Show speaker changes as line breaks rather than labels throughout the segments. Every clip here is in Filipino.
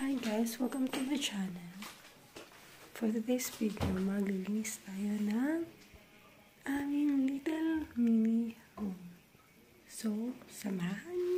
Hi guys, welcome to the channel. For today's video, maglilinis tayo ng aming little mini room. So, samahan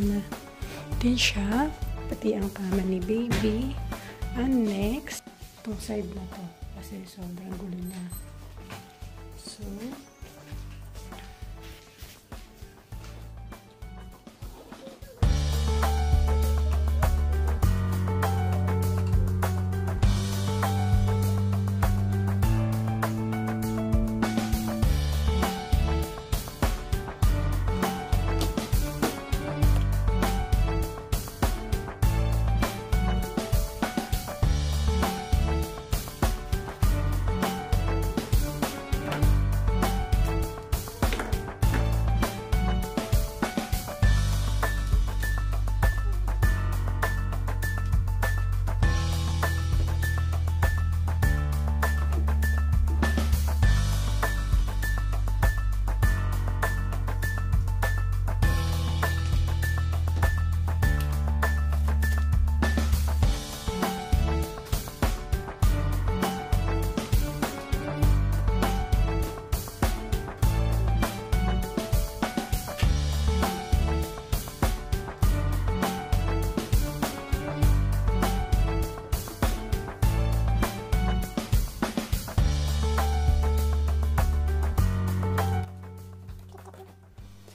na din siya. Pati ang kama ni baby. And next, itong side na to. Kasi sobrang gulo na. So,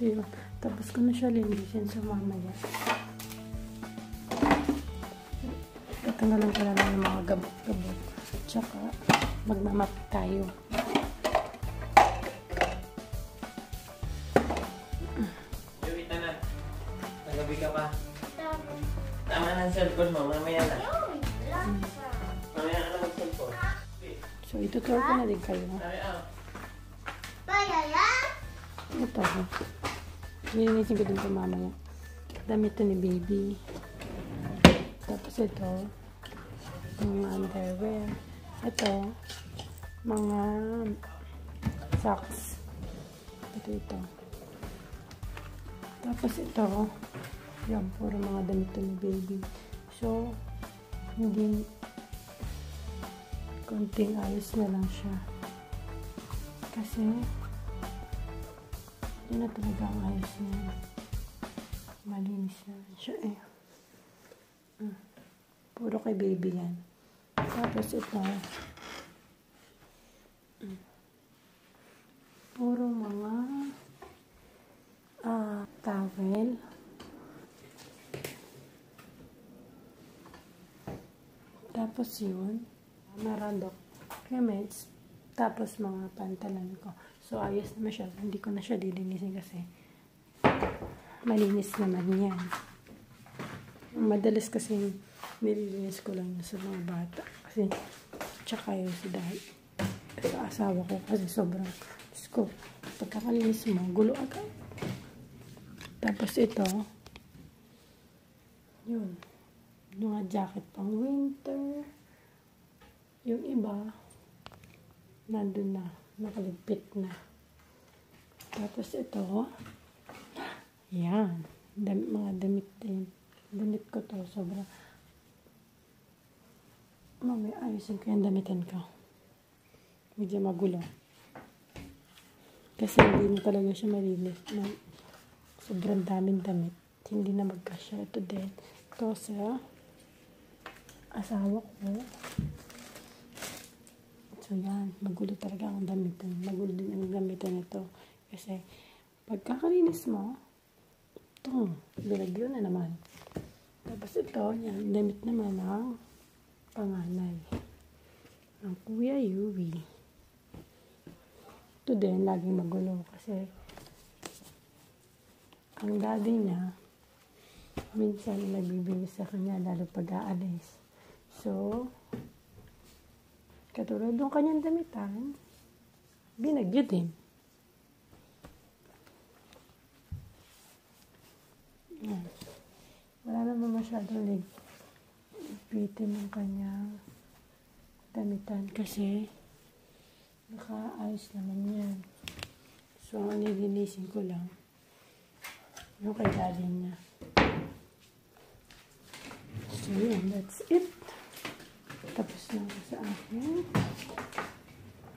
So, yun. Tapos ko na siya linisin sa mamaya. Tatanggalan ko na lang yung mga gabot-gabot. Tsaka, magmamap tayo.
Yuwi na. Nagabi ka pa. Tama na ang cellphone mo. Mamaya na. Mamaya ka na mag-cellphone.
So, itutur ko na din kayo.
Sabi ah.
Ito. Linisin ko din ito mamaya. Damit to ni baby. Tapos ito, mga underwear. Ito, mga socks. Ito, ito. Tapos ito, yan, puro mga damit to ni baby. So, hindi, konting ayos na lang siya. Kasi, yun na talaga ang ayos niya. Malinis na siya eh. Mm. Puro kay baby yan. Tapos ito. Mm. Puro mga ah, towel. Tapos yun. Marandok. Cremets. Tapos mga pantalan ko. So, ayos naman siya. Hindi ko na siya dilinisin kasi malinis naman yan. Madalas kasi nililinis ko lang sa mga bata. Kasi, tsaka yun si dahil sa asawa ko kasi sobrang Diyos ko, pagkakalinis mo, gulo agad. Tapos ito, yun, mga jacket pang winter. Yung iba, nandun na, nakaligpit na. Tapos ito, yan, dam, mga damit din. Damit ko to, sobra. Mami, ayusin ko yung damitan ko. Medyo magulo. Kasi hindi na talaga siya malinis. Sobrang daming damit. Hindi na magkasya. Ito din. Ito sa asawa ko. So, yan. Magulo talaga ang damitan. Magulo din ang damitan ito. Kasi, pagkakalinis mo, ito, bilagyo na naman. Tapos ito, yan, damit naman ng panganay. Ang Kuya Yui. Ito din, laging magulo kasi ang daddy niya, minsan nagbibigay sa kanya, lalo pag aalis. So, katulad ng kanyang damitan, binagyo din. Wala naman masyadong lig bitin ng kanyang damitan kasi nakaayos naman yan. So, ang nilinisin ko lang yung kay daddy niya. So, yun. That's it. Tapos na ako sa akin.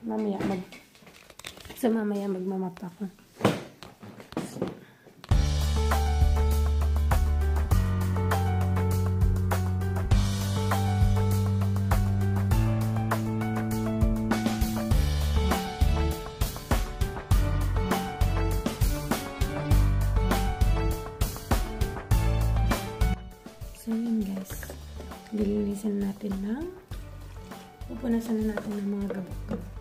Mamaya mag so, mamaya magmamap ako. Dililisan natin ng pupunasan na natin ng mga gabok-gabok.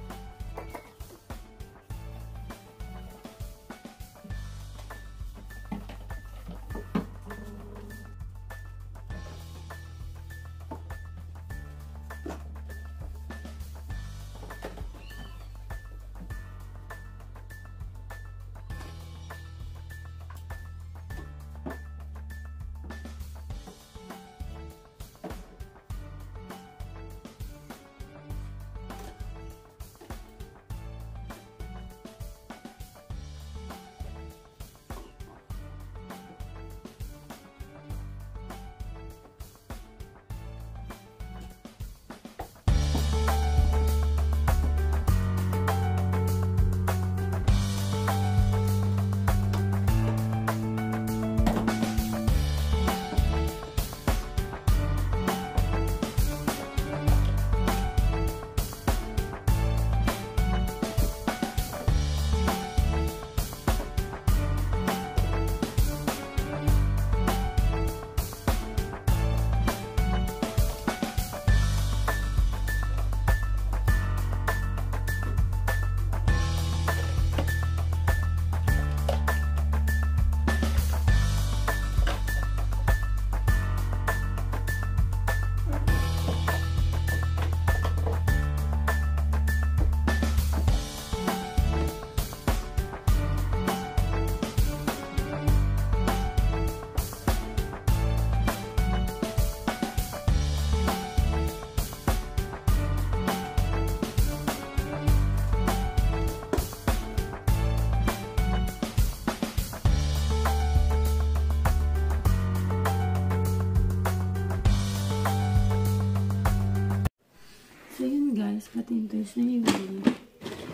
Yun guys, patintos na yung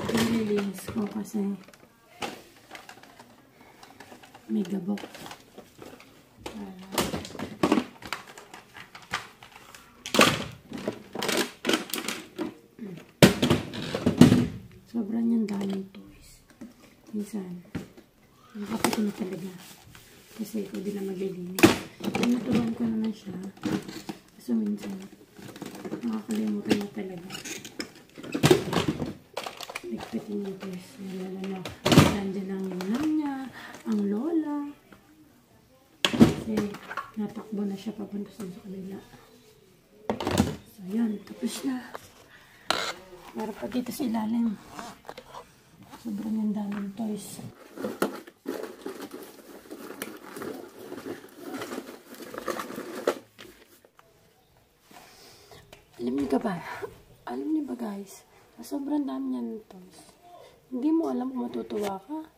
nililinis ko kasi may gabok. Sobrang yung daming toys. Minsan, nakapit na talaga. Kasi ikaw din na maglilinis. Tinuturuan ko naman siya. So minsan, nakakalimutan na talaga. Toys. Lalo na, nandiyan lang yung lang niya, ang lola. Kasi natakbo na siya papunta sa kanila. So, yun. Tapos na. Meron pa dito sa ilalim. Sobrang yung daming toys. Alam niyo ka ba? Alam niyo ba guys? Sa sobrang dami niyan toys. Hindi mo alam kung matutuwa ka.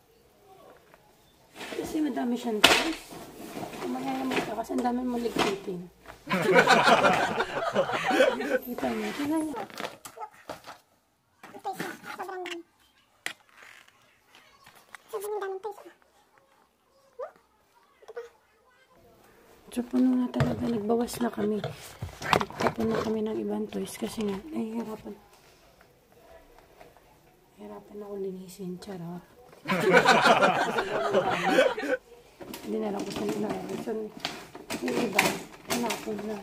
Kasi madami siyang toys. Kumaya naman ka kasi ang dami mo ligpitin. Kita niyo. Tingnan niyo. So, puno na talaga. Nagbawas na kami. Nagtapon na kami ng ibang toys kasi nga, nahihirapan. Nahihirapan ako linisin. Charot. Hindi na lang saan inarap. So, yung iba, hanapin na.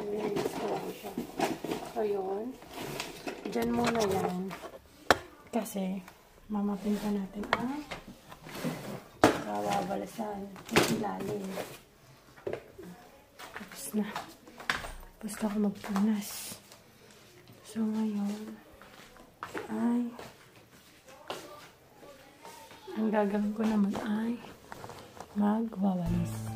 Nilinis ko lang siya. So, yun. Diyan muna yan. Kasi, mamapin pa natin ang kawawalasan yung ilalim. Na. Tapos na ako magpunas. So, ngayon, ay, ang gagawin ko naman ay magwawalis.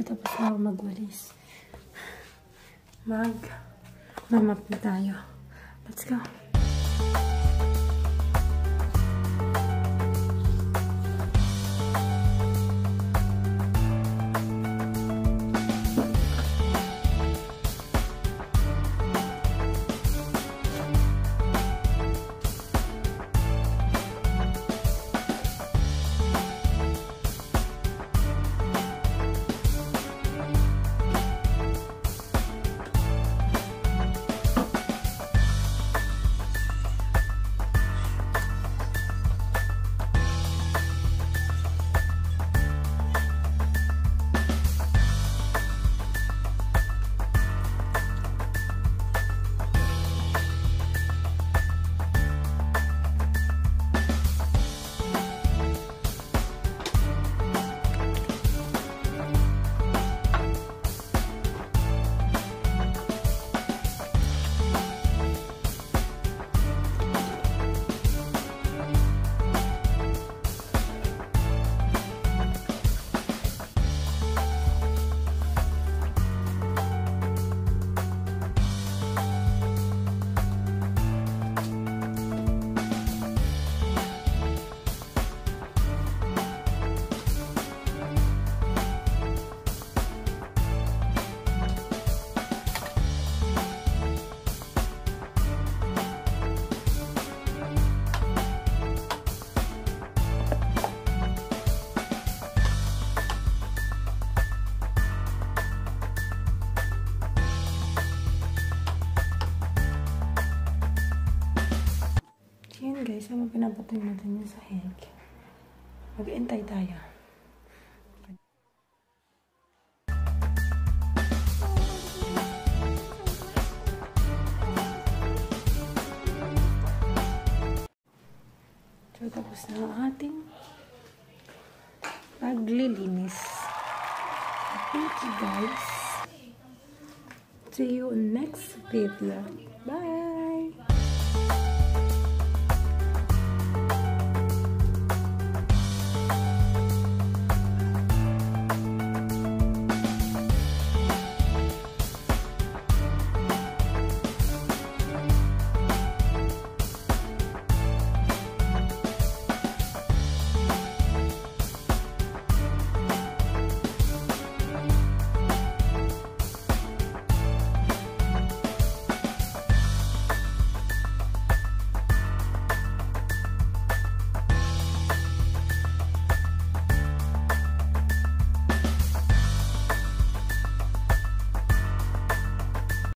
So, tapos ako magwalis. Mag, mamap na tayo. Habang pinapatuloy natin yung sahig, mag-intay tayo. So, tapos na ang ating paglilinis. Thank you guys. See you next video. Bye!